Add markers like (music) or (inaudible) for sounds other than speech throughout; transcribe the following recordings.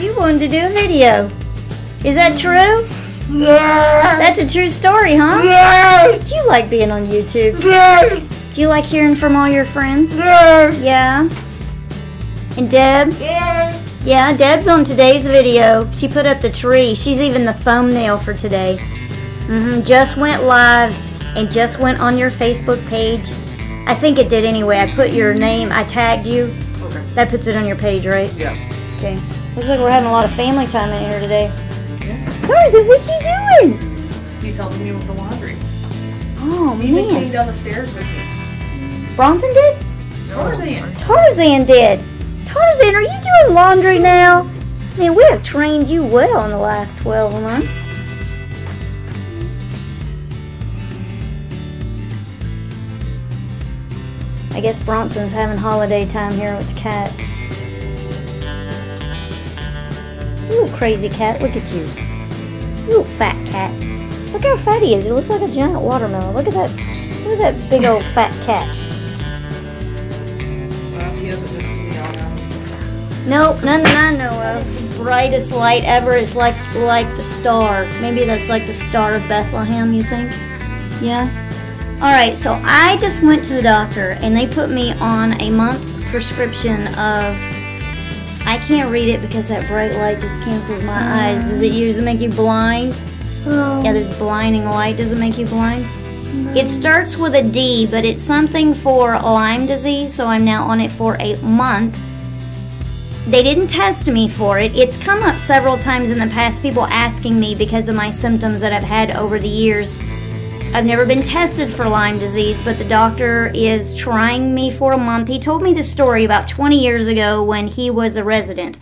you wanted to do a video. Is that true? Yeah. That's a true story, huh? Yeah. Do you like being on YouTube? Yeah. Do you like hearing from all your friends? Yeah. Yeah. And Deb? Yeah. Yeah, Deb's on today's video. She put up the tree. She's even the thumbnail for today. hmm Just went live and just went on your Facebook page. I think it did anyway. I put your name, I tagged you. Okay. That puts it on your page, right? Yeah. Okay. Looks like we're having a lot of family time in here today. Tarzan, what's he doing? He's helping me with the laundry. Oh, He even came down the stairs with me. Bronson did? Tarzan. Tarzan did. Tarzan, are you doing laundry now? Man, we have trained you well in the last 12 months. I guess Bronson's having holiday time here with the cat. Crazy cat, look at you. Ooh, fat cat. Look how fat he is. He looks like a giant watermelon. Look at that. Look at that big old (laughs) fat cat. Well, he doesn't listen to me all. Nope, none that I know of. Brightest light ever is like like the star. Maybe that's like the star of Bethlehem. You think? Yeah. All right. So I just went to the doctor and they put me on a month prescription of. I can't read it because that bright light just cancels my eyes. Does it usually make you blind? Oh. Yeah, this blinding light does it make you blind? It starts with a D, but it's something for Lyme disease, so I'm now on it for a month. They didn't test me for it. It's come up several times in the past, people asking me because of my symptoms that I've had over the years. I've never been tested for Lyme disease, but the doctor is trying me for a month. He told me the story about 20 years ago when he was a resident.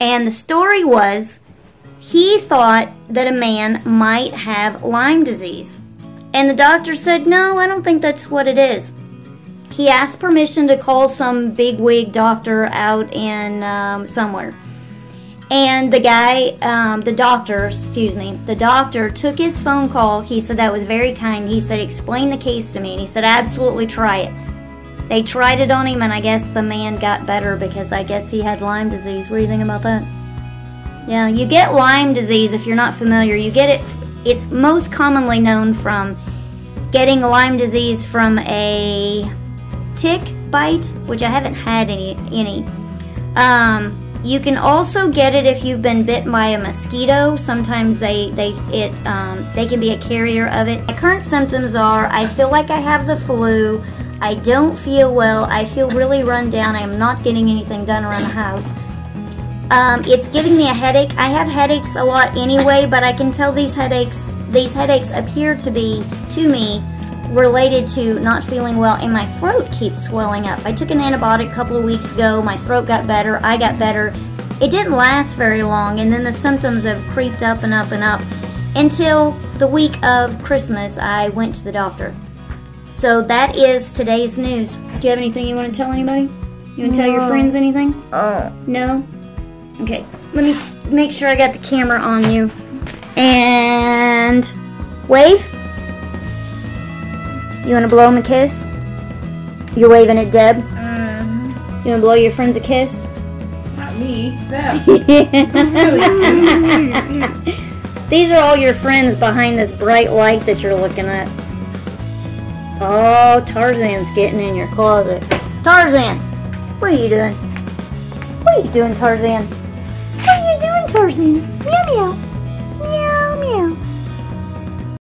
And the story was he thought that a man might have Lyme disease. And the doctor said, No, I don't think that's what it is. He asked permission to call some bigwig doctor out in um, somewhere. And the guy, um, the doctor, excuse me, the doctor took his phone call. He said that was very kind. He said, Explain the case to me. And he said, Absolutely try it. They tried it on him, and I guess the man got better because I guess he had Lyme disease. What do you think about that? Yeah, you get Lyme disease if you're not familiar. You get it, it's most commonly known from getting Lyme disease from a tick bite, which I haven't had any. any. Um, you can also get it if you've been bitten by a mosquito. Sometimes they they it um, they can be a carrier of it. My current symptoms are I feel like I have the flu. I don't feel well. I feel really run down. I am not getting anything done around the house. Um, it's giving me a headache. I have headaches a lot anyway, but I can tell these headaches these headaches appear to be to me related to not feeling well and my throat keeps swelling up. I took an antibiotic a couple of weeks ago. My throat got better. I got better. It didn't last very long and then the symptoms have creeped up and up and up until the week of Christmas I went to the doctor. So that is today's news. Do you have anything you want to tell anybody? You want to tell your friends anything? Oh. No? Okay, let me make sure I got the camera on you. And wave. You want to blow him a kiss? You're waving at Deb. Mm. You want to blow your friends a kiss? Not me. Them. (laughs) (laughs) These are all your friends behind this bright light that you're looking at. Oh, Tarzan's getting in your closet. Tarzan, what are you doing? What are you doing, Tarzan? What are you doing, Tarzan?